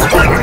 Watch.